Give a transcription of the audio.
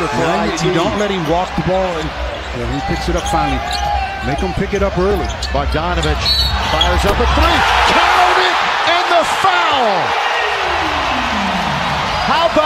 floater for yeah, IT. You don't let him walk the ball, and yeah, he picks it up finally. Make him pick it up early. Bogdanović fires up a three. Count it, and the foul. How about